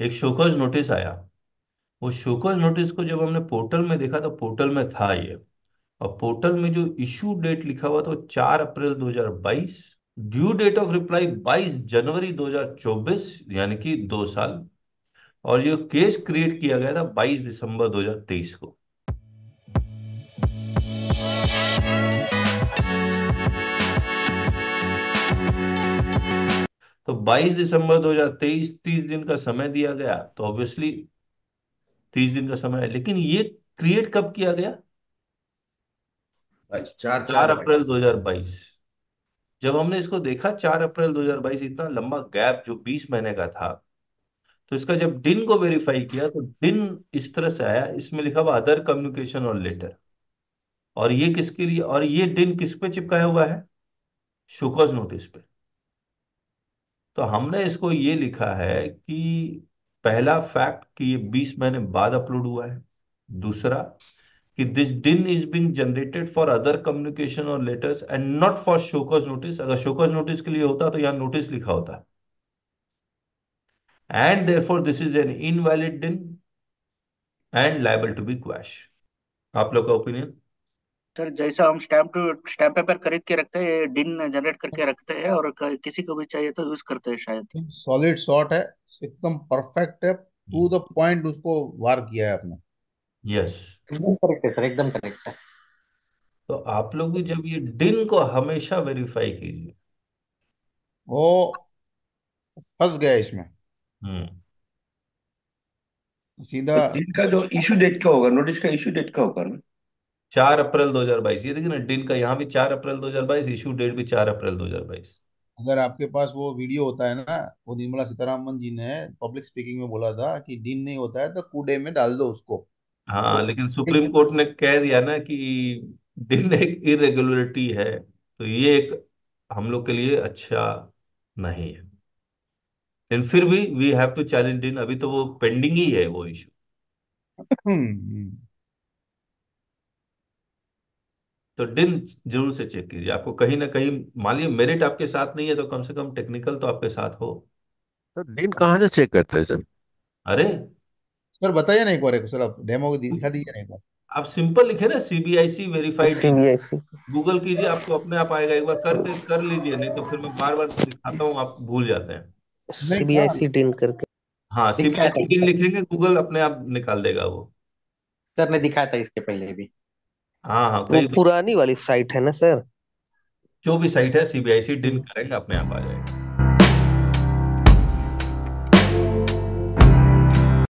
एक show cause notice आया। वो शोकॉज नोटिस को जब हमने पोर्टल में देखा तो पोर्टल में था ये। और पोर्टल में जो इश्यू डेट लिखा हुआ था वो चार April 2022 due date of reply 22 जनवरी 2024 यानी कि दो साल। और ये केस क्रिएट किया गया था 22 दिसंबर 2023 को। 22 दिसंबर 2023 30 दिन का समय दिया गया तो ऑब्वियसली 30 दिन का समय है। लेकिन ये क्रिएट कब किया गया? चार चार चार अप्रैल बाईस। 2022 जब हमने इसको देखा चार अप्रैल 2022 इतना लंबा गैप जो 20 महीने का था तो इसका जब डिन को वेरीफाई किया तो डिन इस तरह से आया इसमें लिखा हुआ अदर कम्युनिकेशन और लेटर और ये किसके लिए और ये डिन किस पे चिपकाया हुआ है? शोकॉज नोटिस पे। तो हमने इसको ये लिखा है कि पहला फैक्ट कि ये 20 महीने बाद अपलोड हुआ है। दूसरा कि this DIN is being generated for other communication और letters and not for show cause notice अगर शोकॉज नोटिस के लिए होता तो यहाँ नोटिस लिखा होता। And therefore this is an invalid DIN and liable to be quash आप लोग का ओपिनियन सर जैसा हम स्टैम्प टू स्टैम्प पेपर खरीद के रखते हैं डिन जनरेट करके रखते हैं और किसी को भी चाहिए तो यूज़ करते हैं शायद। सॉलिड शॉट है एकदम परफेक्ट है टू द पॉइंट उसको वार किया है आपने। यस एकदम करेक्ट है सर एकदम करेक्ट है। तो आप लोग भी जब ये डिन को हमेशा वेरीफाई कीजिए। वो फंस गया इसमें। हम्म। सीधा दिन का जो इशू डेट का होगा नोटिस का इशू डेट का होगा। ना चार अप्रैल 2022 ये देखिए ना डिन का यहाँ भी चार अप्रैल 2022 इशू डेट भी चार अप्रैल 2022 अगर आपके पास वो वीडियो होता है ना वो निर्मला सीतारामन जी ने पब्लिक स्पीकिंग में बोला था कि डीन नहीं होता है तो कूड़े में डाल दो उसको। हाँ तो लेकिन सुप्रीम कोर्ट ने कह दिया ना कि डिन एक इरेगुलरिटी है तो ये एक हम लोग के लिए अच्छा नहीं है। लेकिन फिर भी we have to challenge DIN अभी तो वो पेंडिंग ही है वो इशू हम्म, तो डिन ज़रूर से चेक कीजिए। आपको कहीं ना कहीं मान लिए मेरिट आपके साथ नहीं है तो कम से कम टेक्निकल तो आपके साथ हो। सर दिन कहाँ से चेक करते हैं सर? अरे! सर बताइए ना एक बार सर आप डेमो को दिखा दीजिए ना एक बार। आप सिंपल लिखे ना सीबीआईसी वेरीफाइड सीबीआईसी गूगल कीजिए आपको अपने आप आएगा एक बार करके कर लीजिए नहीं तो फिर मैं बार बार दिखाता हूँ आप भूल जाते हैं। सीबीआईसी डिन करके। हाँ सीबीआईसी टीम लिखेंगे गूगल अपने आप निकाल देगा वो। सर ने दिखाया था इसके पहले भी। हाँ हाँ वो कई पुरानी वाली साइट है ना सर? जो भी साइट है सीबीआईसी डिन करेगा अपने आप आ जाएगा।